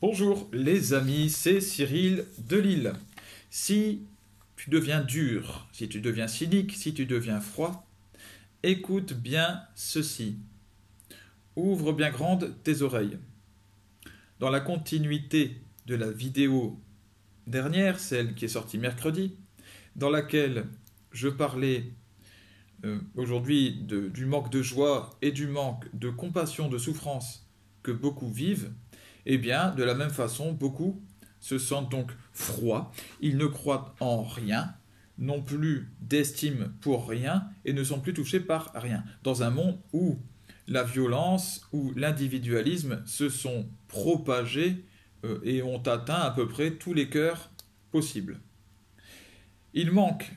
Bonjour les amis, c'est Cyril de Lille. Si tu deviens dur, si tu deviens cynique, si tu deviens froid, écoute bien ceci. Ouvre bien grande tes oreilles. Dans la continuité de la vidéo dernière, celle qui est sortie mercredi, dans laquelle je parlais euh, aujourd'hui du manque de joie et du manque de compassion, de souffrance que beaucoup vivent, eh bien, de la même façon, beaucoup se sentent donc froids, ils ne croient en rien, n'ont plus d'estime pour rien et ne sont plus touchés par rien. Dans un monde où la violence, où l'individualisme se sont propagés euh, et ont atteint à peu près tous les cœurs possibles. Il manque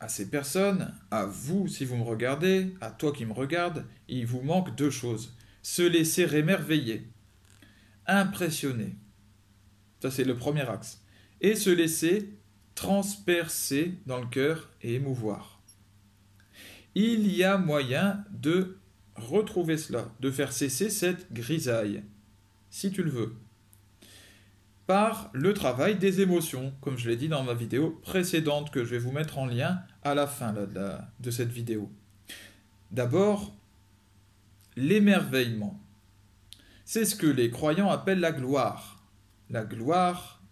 à ces personnes, à vous si vous me regardez, à toi qui me regarde, il vous manque deux choses. Se laisser émerveiller impressionner. Ça, c'est le premier axe. Et se laisser transpercer dans le cœur et émouvoir. Il y a moyen de retrouver cela, de faire cesser cette grisaille, si tu le veux, par le travail des émotions, comme je l'ai dit dans ma vidéo précédente, que je vais vous mettre en lien à la fin de, de cette vidéo. D'abord, l'émerveillement. C'est ce que les croyants appellent la gloire. La gloire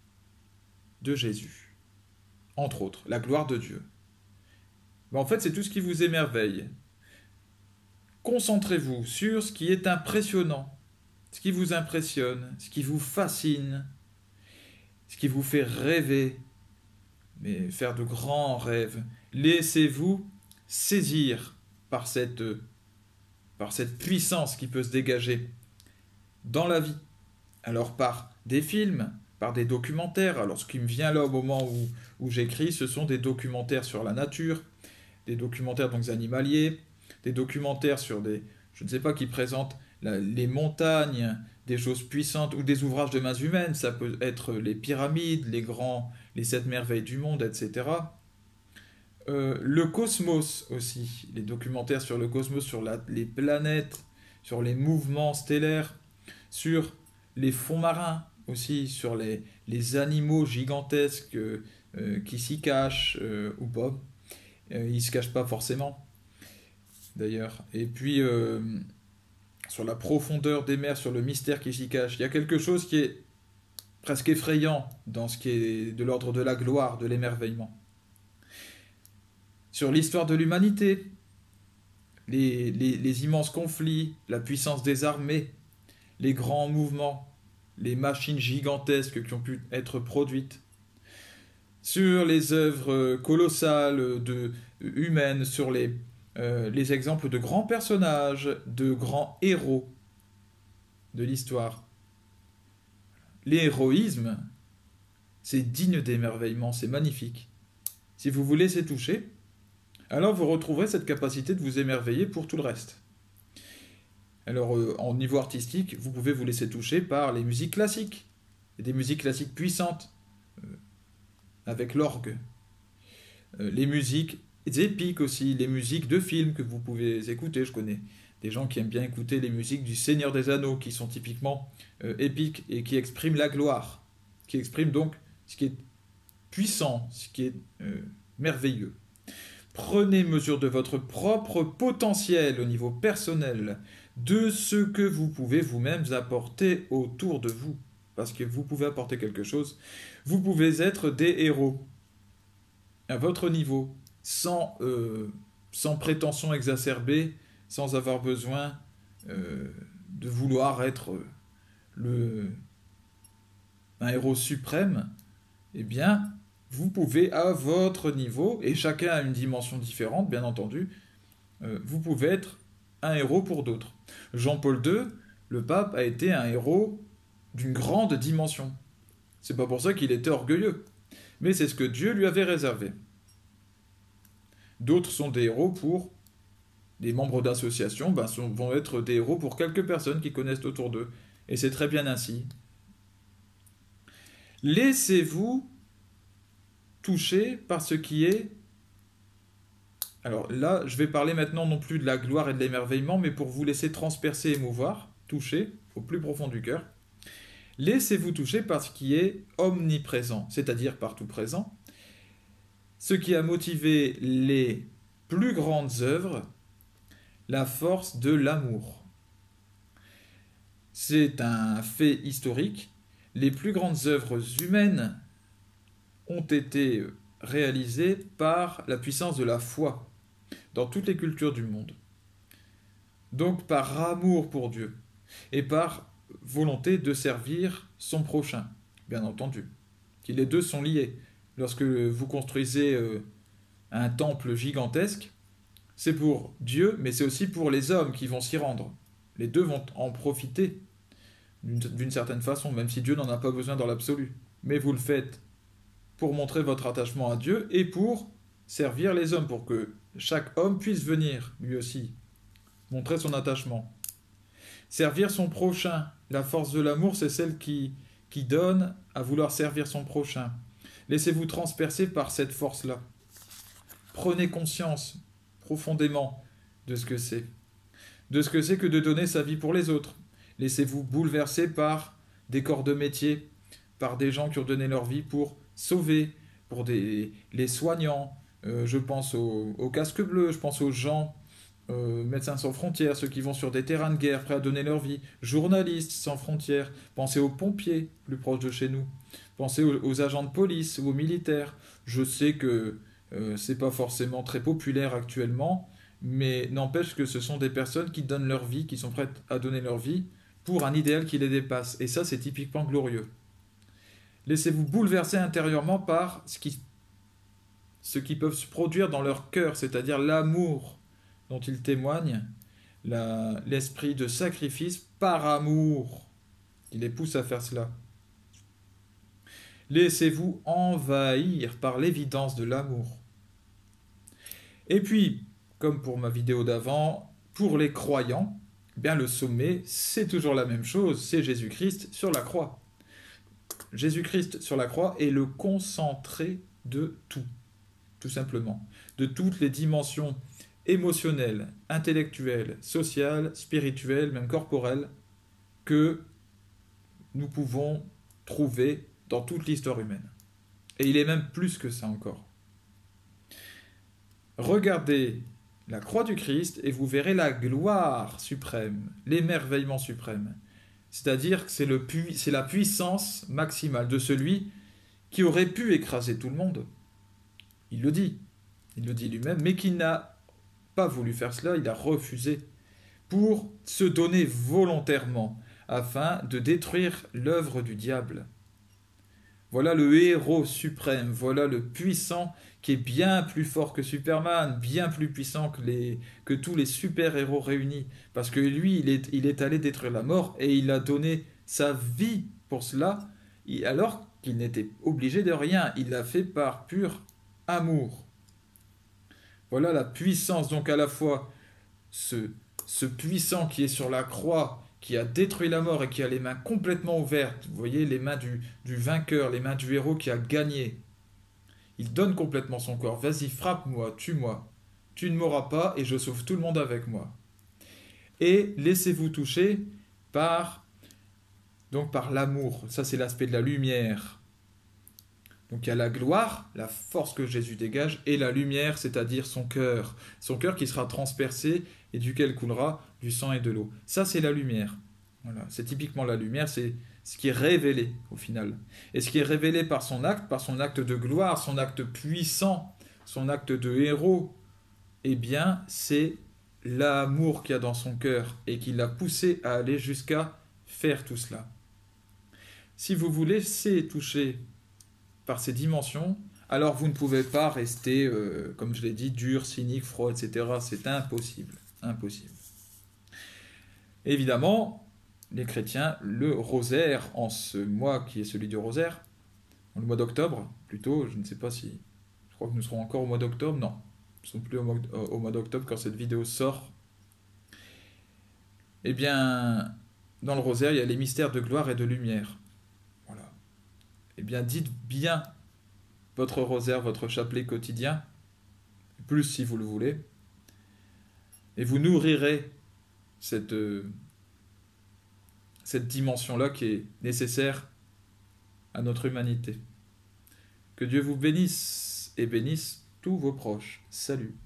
de Jésus. Entre autres, la gloire de Dieu. En fait, c'est tout ce qui vous émerveille. Concentrez-vous sur ce qui est impressionnant, ce qui vous impressionne, ce qui vous fascine, ce qui vous fait rêver, mais faire de grands rêves. Laissez-vous saisir par cette puissance qui peut se dégager dans la vie. Alors par des films, par des documentaires. Alors ce qui me vient là au moment où, où j'écris, ce sont des documentaires sur la nature, des documentaires donc animaliers, des documentaires sur des, je ne sais pas, qui présentent les montagnes, des choses puissantes ou des ouvrages de mains humaines. Ça peut être les pyramides, les grands, les sept merveilles du monde, etc. Euh, le cosmos aussi, les documentaires sur le cosmos, sur les planètes, sur les mouvements stellaires sur les fonds marins aussi, sur les, animaux gigantesques euh, qui s'y cachent euh, ou pas. Euh, ils ne se cachent pas forcément, d'ailleurs. Et puis, sur la profondeur des mers, sur le mystère qui s'y cache, il y a quelque chose qui est presque effrayant dans ce qui est de l'ordre de la gloire, de l'émerveillement. Sur l'histoire de l'humanité, les immenses conflits, la puissance des armées, les grands mouvements, les machines gigantesques qui ont pu être produites, sur les œuvres colossales de, humaines, sur les, euh, les exemples de grands personnages, de grands héros de l'histoire. L'héroïsme, c'est digne d'émerveillement, c'est magnifique. Si vous vous laissez toucher, alors vous retrouverez cette capacité de vous émerveiller pour tout le reste. Alors, euh, en niveau artistique, vous pouvez vous laisser toucher par les musiques classiques, des musiques classiques puissantes, euh, avec l'orgue. Euh, les musiques épiques aussi, les musiques de films que vous pouvez écouter. Je connais des gens qui aiment bien écouter les musiques du Seigneur des Anneaux, qui sont typiquement épiques et qui expriment la gloire, qui expriment donc ce qui est puissant, ce qui est merveilleux. Prenez mesure de votre propre potentiel au niveau personnel, de ce que vous pouvez vous-même apporter autour de vous. Parce que vous pouvez apporter quelque chose. Vous pouvez être des héros à votre niveau, sans, euh, prétention exacerbée, sans avoir besoin euh, de vouloir être le, un héros suprême. Eh bien, vous pouvez à votre niveau, et chacun a une dimension différente, bien entendu, euh, vous pouvez être un héros pour d'autres. Jean-Paul II, le pape, a été un héros d'une grande dimension. C'est pas pour ça qu'il était orgueilleux, mais c'est ce que Dieu lui avait réservé. D'autres sont des héros pour des membres d'associations, ben, vont être des héros pour quelques personnes qui connaissent autour d'eux. Et c'est très bien ainsi. Laissez-vous toucher par ce qui est alors là, je vais parler maintenant non plus de la gloire et de l'émerveillement, mais pour vous laisser transpercer, émouvoir, toucher au plus profond du cœur. Laissez-vous toucher par ce qui est omniprésent, c'est-à-dire partout présent, ce qui a motivé les plus grandes œuvres, la force de l'amour. C'est un fait historique. Les plus grandes œuvres humaines ont été réalisées par la puissance de la foi dans toutes les cultures du monde. Donc par amour pour Dieu et par volonté de servir son prochain, bien entendu. les deux sont liés. Lorsque vous construisez euh, un temple gigantesque, c'est pour Dieu, mais c'est aussi pour les hommes qui vont s'y rendre. Les deux vont en profiter d'une certaine façon, même si Dieu n'en a pas besoin dans l'absolu. Mais vous le faites pour montrer votre attachement à Dieu et pour servir les hommes, pour que chaque homme puisse venir, lui aussi, montrer son attachement. Servir son prochain, la force de l'amour, c'est celle qui, qui donne à vouloir servir son prochain. Laissez-vous transpercer par cette force-là. Prenez conscience profondément de ce que c'est. De ce que c'est que de donner sa vie pour les autres. Laissez-vous bouleverser par des corps de métier, par des gens qui ont donné leur vie pour sauver, pour des, les soignants. Euh, je pense aux, casques bleus, je pense aux gens euh, Médecins sans frontières, ceux qui vont sur des terrains de guerre prêts à donner leur vie, journalistes sans frontières, pensez aux pompiers plus proches de chez nous, pensez aux, agents de police ou aux militaires. Je sais que euh, c'est pas forcément très populaire actuellement, mais n'empêche que ce sont des personnes qui donnent leur vie, qui sont prêtes à donner leur vie pour un idéal qui les dépasse. Et ça, c'est typiquement glorieux. Laissez-vous bouleverser intérieurement par ce qui, ce qui peuvent se produire dans leur cœur, c'est-à-dire l'amour dont ils témoignent, l'esprit de sacrifice par amour qui les pousse à faire cela. Laissez-vous envahir par l'évidence de l'amour. Et puis, comme pour ma vidéo d'avant, pour les croyants, eh bien le sommet, c'est toujours la même chose, c'est Jésus-Christ sur la croix. Jésus-Christ sur la croix est le concentré de tout, tout simplement, de toutes les dimensions émotionnelle, intellectuelle, sociale, spirituelle, même corporelle, que nous pouvons trouver dans toute l'histoire humaine. Et il est même plus que ça encore. Regardez la croix du Christ et vous verrez la gloire suprême, l'émerveillement suprême. C'est-à-dire que c'est la puissance maximale de celui qui aurait pu écraser tout le monde. Il le dit, il le dit lui-même, mais qui n'a pas voulu faire cela, il a refusé pour se donner volontairement afin de détruire l'œuvre du diable. Voilà le héros suprême, voilà le puissant qui est bien plus fort que Superman, bien plus puissant que, les, que tous les super-héros réunis. Parce que lui, il est, il est allé détruire la mort et il a donné sa vie pour cela, alors qu'il n'était obligé de rien. Il l'a fait par pur amour. Voilà la puissance, donc à la fois ce, ce puissant qui est sur la croix, qui a détruit la mort et qui a les mains complètement ouvertes. Vous voyez les mains du, du vainqueur, les mains du héros qui a gagné. Il donne complètement son corps. Vas-y, frappe-moi, tue-moi. Tu ne mourras pas et je sauve tout le monde avec moi. Et laissez-vous toucher par donc par l'amour. Ça c'est l'aspect de la lumière. Donc il y a la gloire, la force que Jésus dégage, et la lumière, c'est-à-dire son cœur. Son cœur qui sera transpercé et duquel coulera du sang et de l'eau. Ça, c'est la lumière. Voilà. C'est typiquement la lumière, c'est ce qui est révélé au final. Et ce qui est révélé par son acte, par son acte de gloire, son acte puissant, son acte de héros, eh bien, c'est l'amour qu'il y a dans son cœur et qui l'a poussé à aller jusqu'à faire tout cela. Si vous vous laissez toucher par ces dimensions, alors vous ne pouvez pas rester, euh, comme je l'ai dit, dur, cynique, froid, etc. C'est impossible. Impossible. Évidemment, les chrétiens, le rosaire, en ce mois qui est celui du rosaire, en le mois d'octobre, plutôt, je ne sais pas si. Je crois que nous serons encore au mois d'octobre. Non, nous ne sommes plus au mois d'octobre quand cette vidéo sort. Eh bien, dans le rosaire, il y a les mystères de gloire et de lumière eh bien dites bien votre rosaire, votre chapelet quotidien, plus si vous le voulez, et vous nourrirez cette, euh, cette dimension-là qui est nécessaire à notre humanité. Que Dieu vous bénisse et bénisse tous vos proches. Salut.